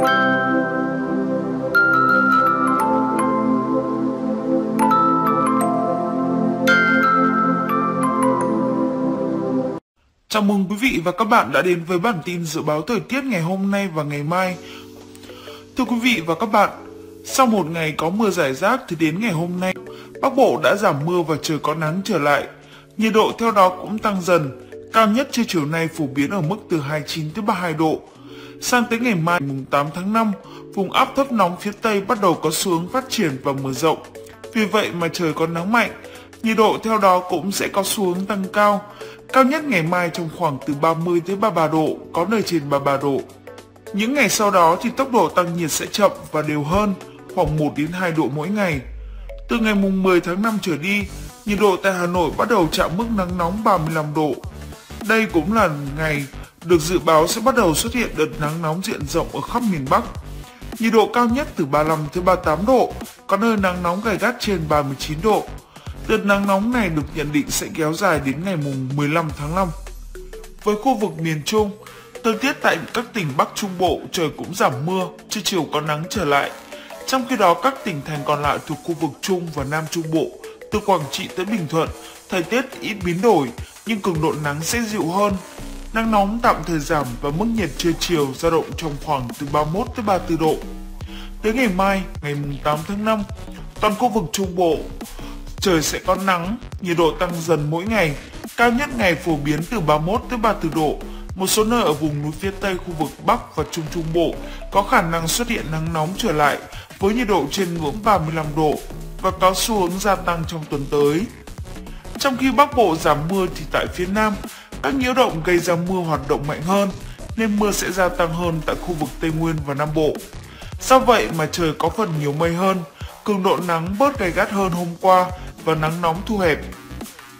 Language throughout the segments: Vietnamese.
Chào mừng quý vị và các bạn đã đến với bản tin dự báo thời tiết ngày hôm nay và ngày mai. Thưa quý vị và các bạn, sau một ngày có mưa rải rác thì đến ngày hôm nay, Bắc Bộ đã giảm mưa và trời có nắng trở lại. Nhiệt độ theo đó cũng tăng dần, cao nhất trưa chiều nay phổ biến ở mức từ 29 tới 32 độ. Sang tới ngày mai mùng 8 tháng 5, vùng áp thấp nóng phía Tây bắt đầu có xu hướng phát triển và mở rộng. Vì vậy mà trời có nắng mạnh, nhiệt độ theo đó cũng sẽ có xu hướng tăng cao. Cao nhất ngày mai trong khoảng từ 30 tới 33 độ, có nơi trên 33 độ. Những ngày sau đó thì tốc độ tăng nhiệt sẽ chậm và đều hơn, khoảng 1 đến 2 độ mỗi ngày. Từ ngày mùng 10 tháng 5 trở đi, nhiệt độ tại Hà Nội bắt đầu chạm mức nắng nóng 35 độ. Đây cũng là ngày được dự báo sẽ bắt đầu xuất hiện đợt nắng nóng diện rộng ở khắp miền Bắc. Nhiệt độ cao nhất từ 35 tới 38 độ, có nơi nắng nóng gai gắt trên 39 độ. Đợt nắng nóng này được nhận định sẽ kéo dài đến ngày mùng 15 tháng 5. Với khu vực miền Trung, thời tiết tại các tỉnh Bắc Trung Bộ trời cũng giảm mưa, trưa chiều có nắng trở lại. Trong khi đó, các tỉnh thành còn lại thuộc khu vực Trung và Nam Trung Bộ, từ Quảng Trị tới Bình Thuận, thời tiết ít biến đổi nhưng cường độ nắng sẽ dịu hơn. Nắng nóng tạm thời giảm và mức nhiệt trưa chiều dao động trong khoảng từ 31 tới 34 độ. Tới ngày mai, ngày 8 tháng 5, toàn khu vực Trung Bộ trời sẽ có nắng, nhiệt độ tăng dần mỗi ngày, cao nhất ngày phổ biến từ 31 tới 34 độ. Một số nơi ở vùng núi phía Tây khu vực Bắc và Trung Trung Bộ có khả năng xuất hiện nắng nóng trở lại với nhiệt độ trên ngưỡng 35 độ và có xu hướng gia tăng trong tuần tới. Trong khi Bắc Bộ giảm mưa thì tại phía Nam, các nhiễu động gây ra mưa hoạt động mạnh hơn nên mưa sẽ gia tăng hơn tại khu vực Tây Nguyên và Nam Bộ. Do vậy mà trời có phần nhiều mây hơn, cường độ nắng bớt gay gắt hơn hôm qua và nắng nóng thu hẹp.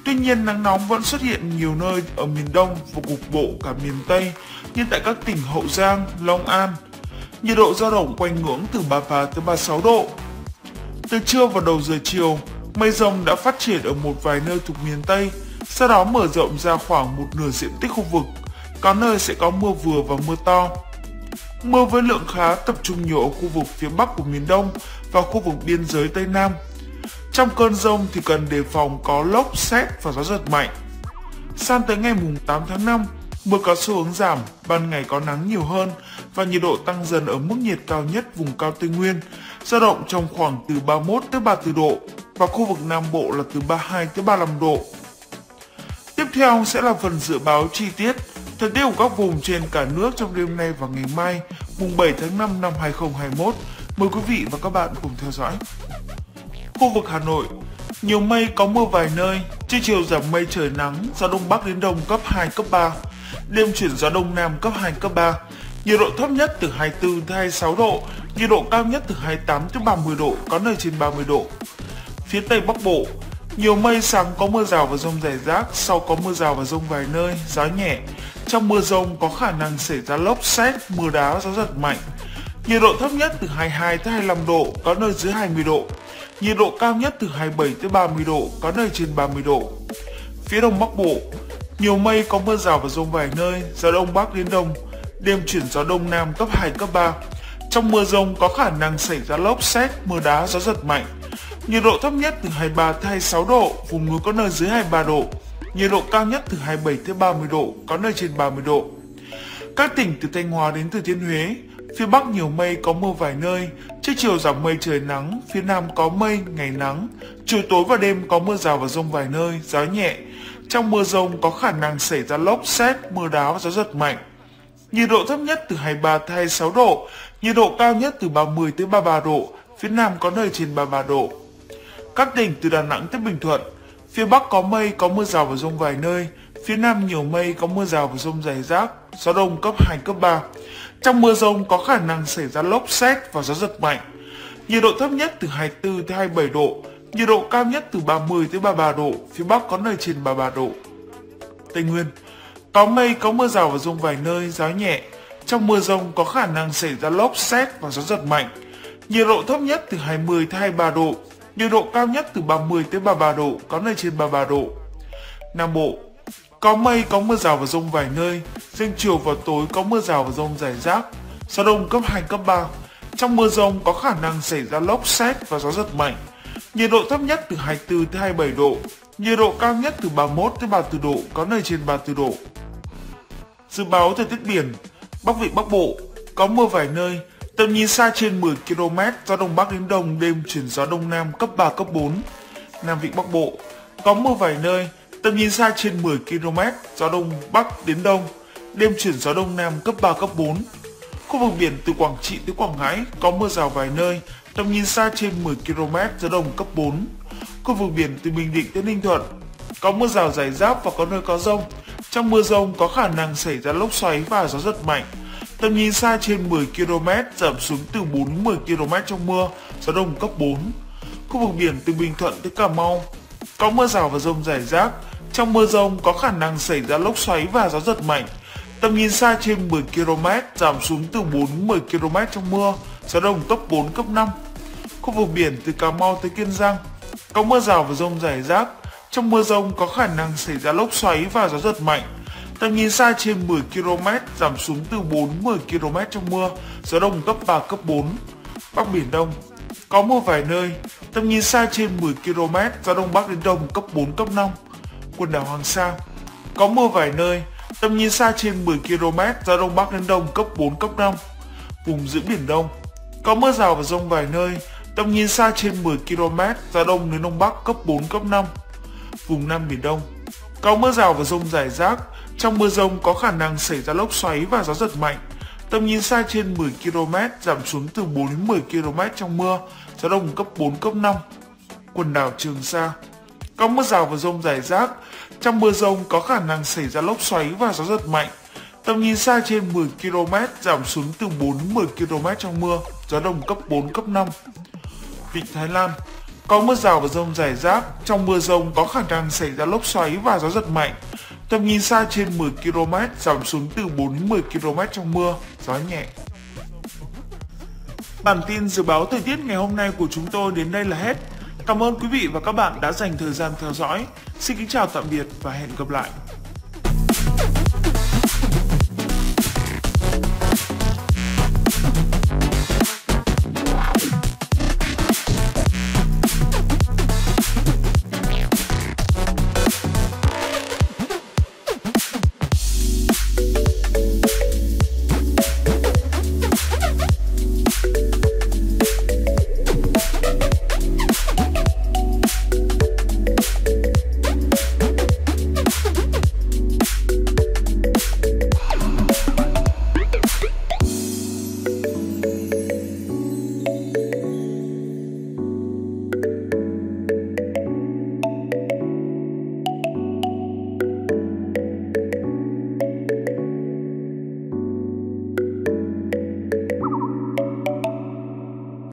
Tuy nhiên nắng nóng vẫn xuất hiện nhiều nơi ở miền Đông và cục bộ cả miền Tây như tại các tỉnh Hậu Giang, Long An. Nhiệt độ dao động quanh ngưỡng từ 33 tới 36 độ. Từ trưa và đầu giờ chiều, mây rông đã phát triển ở một vài nơi thuộc miền Tây, sau đó mở rộng ra khoảng một nửa diện tích khu vực. Có nơi sẽ có mưa vừa và mưa to. Mưa với lượng khá tập trung nhiều ở khu vực phía bắc của miền Đông và khu vực biên giới Tây Nam. Trong cơn rông thì cần đề phòng có lốc, xét và gió giật mạnh. Sang tới ngày mùng 8 tháng 5, mưa có xu hướng giảm, ban ngày có nắng nhiều hơn và nhiệt độ tăng dần ở mức nhiệt cao nhất vùng cao Tây Nguyên, dao động trong khoảng từ 31 tới 34 độ và khu vực Nam Bộ là từ 32 tới 35 độ. Tiếp theo sẽ là phần dự báo chi tiết thời tiết của các vùng trên cả nước trong đêm nay và ngày mai, mùng 7 tháng 5 năm 2021. Mời quý vị và các bạn cùng theo dõi. Khu vực Hà Nội, nhiều mây có mưa vài nơi, trưa chiều giảm mây trời nắng, gió đông bắc đến đông cấp 2, cấp 3. Đêm chuyển gió đông nam cấp 2, cấp 3. Nhiệt độ thấp nhất từ 24 tới 26 độ, nhiệt độ cao nhất từ 28 tới 30 độ, có nơi trên 30 độ. Phía Tây Bắc Bộ, nhiều mây sáng có mưa rào và rông rải rác, sau có mưa rào và rông vài nơi, gió nhẹ. Trong mưa rông có khả năng xảy ra lốc xét, mưa đá, gió giật mạnh. Nhiệt độ thấp nhất từ 22 tới 25 độ, có nơi dưới 20 độ. Nhiệt độ cao nhất từ 27 tới 30 độ, có nơi trên 30 độ. Phía đông bắc bộ, nhiều mây có mưa rào và rông vài nơi, gió đông bắc đến đông, đêm chuyển gió đông nam cấp 2, cấp 3. Trong mưa rông có khả năng xảy ra lốc xét, mưa đá, gió giật mạnh. Nhiệt độ thấp nhất từ 23 tới 26 độ, vùng núi có nơi dưới 23 độ. Nhiệt độ cao nhất từ 27 tới 30 độ, có nơi trên 30 độ. Các tỉnh từ Thanh Hóa đến Thừa Thiên Huế, phía Bắc nhiều mây có mưa vài nơi, trưa chiều giảm mây trời nắng, phía Nam có mây, ngày nắng, chiều tối và đêm có mưa rào và rông vài nơi, gió nhẹ. Trong mưa rông có khả năng xảy ra lốc xét, mưa đá và gió giật mạnh. Nhiệt độ thấp nhất từ 23 tới 26 độ, nhiệt độ cao nhất từ 30 tới 33 độ, phía Nam có nơi trên 33 độ. Các tỉnh từ Đà Nẵng tới Bình Thuận, phía Bắc có mây, có mưa rào và rông vài nơi, phía Nam nhiều mây, có mưa rào và rông rải rác, gió đông cấp 2, cấp 3. Trong mưa rông có khả năng xảy ra lốc xét và gió giật mạnh. Nhiệt độ thấp nhất từ 24 tới 27 độ, nhiệt độ cao nhất từ 30 tới 33 độ, phía Bắc có nơi trên 33 độ. Tây Nguyên, có mây, có mưa rào và rông vài nơi, gió nhẹ. Trong mưa rông có khả năng xảy ra lốc xét và gió giật mạnh. Nhiệt độ thấp nhất từ 20 tới 23 độ, nhiệt độ cao nhất từ 30 tới 33 độ, có nơi trên 33 độ. Nam Bộ, có mây, có mưa rào và rông vài nơi, riêng chiều và tối có mưa rào và rông rải rác. gió đông cấp 2, cấp 3. Trong mưa rông có khả năng xảy ra lốc xét và gió giật mạnh. Nhiệt độ thấp nhất từ 24 tới 27 độ, nhiệt độ cao nhất từ 31 tới 34 độ, có nơi trên 34 độ. Dự báo thời tiết biển, Bắc Vịnh Bắc Bộ, có mưa vài nơi, tầm nhìn xa trên 10 km, gió đông bắc đến đông, đêm chuyển gió đông nam cấp 3, cấp 4. Nam Vịnh Bắc Bộ, có mưa vài nơi, tầm nhìn xa trên 10 km, gió đông bắc đến đông, đêm chuyển gió đông nam cấp 3, cấp 4. Khu vực biển từ Quảng Trị tới Quảng Ngãi có mưa rào vài nơi, tầm nhìn xa trên 10 km, gió đông cấp 4. Khu vực biển từ Bình Định tới Ninh Thuận có mưa rào rải rác và có nơi có rông. Trong mưa rông có khả năng xảy ra lốc xoáy và gió giật mạnh. Tầm nhìn xa trên 10 km giảm xuống từ 4 10 km trong mưa, gió đông cấp 4. Khu vực biển từ Bình Thuận tới Cà Mau có mưa rào và rông rải rác. Trong mưa rông có khả năng xảy ra lốc xoáy và gió giật mạnh. Tầm nhìn xa trên 10 km giảm xuống từ 4 10 km trong mưa, gió đông cấp 4 cấp 5. Khu vực biển từ Cà Mau tới Kiên Giang có mưa rào và rông rải rác. Trong mưa rông có khả năng xảy ra lốc xoáy và gió giật mạnh. Tầm nhìn xa trên 10 km giảm xuống từ 4-10 km trong mưa, gió đông cấp 3, cấp 4. Bắc Biển Đông có mưa vài nơi, tầm nhìn xa trên 10 km, gió đông bắc đến đông cấp 4, cấp 5. Quần đảo Hoàng Sa có mưa vài nơi, tầm nhìn xa trên 10 km, gió đông bắc đến đông cấp 4, cấp 5. Vùng giữa Biển Đông có mưa rào và rông vài nơi, tầm nhìn xa trên 10 km, gió đông đến đông bắc cấp 4, cấp 5. Vùng Nam Biển Đông có mưa rào và rông rải rác, trong mưa rông có khả năng xảy ra lốc xoáy và gió giật mạnh. Tầm nhìn xa trên 10 km giảm xuống từ 4 đến 10 km trong mưa, gió đông cấp 4 cấp 5. Quần đảo Trường Sa có mưa rào và rông rải rác. Trong mưa rông có khả năng xảy ra lốc xoáy và gió giật mạnh. Tầm nhìn xa trên 10 km giảm xuống từ 4 đến 10 km trong mưa, gió đông cấp 4 cấp 5. Vịnh Thái Lan có mưa rào và rông rải rác. Trong mưa rông có khả năng xảy ra lốc xoáy và gió giật mạnh. Tầm nhìn xa trên 10 km giảm xuống từ 40 km trong mưa, gió nhẹ. Bản tin dự báo thời tiết ngày hôm nay của chúng tôi đến đây là hết. Cảm ơn quý vị và các bạn đã dành thời gian theo dõi. Xin kính chào tạm biệt và hẹn gặp lại.